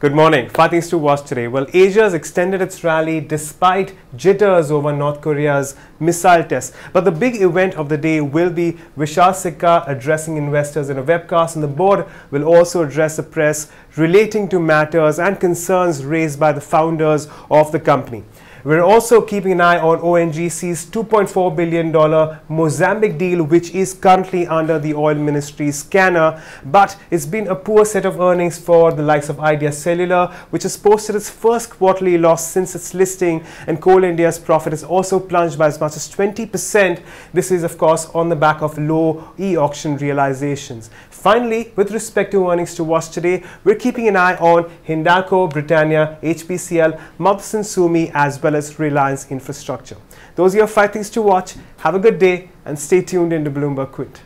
Good morning. Five to watch today. Well, Asia has extended its rally despite jitters over North Korea's missile test. But the big event of the day will be Vishal Sikka addressing investors in a webcast, and the board will also address the press relating to matters and concerns raised by the founders of the company. We're also keeping an eye on ONGC's $2.4 billion Mozambique deal, which is currently under the oil ministry's scanner. But it's been a poor set of earnings for the likes of Idea Cellular, which has posted its first quarterly loss since its listing. And Coal India's profit has also plunged by as much as 20%. This is, of course, on the back of low e-auction realizations. Finally, with respect to earnings to watch today, we're keeping an eye on Hindalco, Britannia, HPCL, Motherson Sumi, as well well as Reliance Infrastructure. Those are your five things to watch. Have a good day and stay tuned into Bloomberg Quint.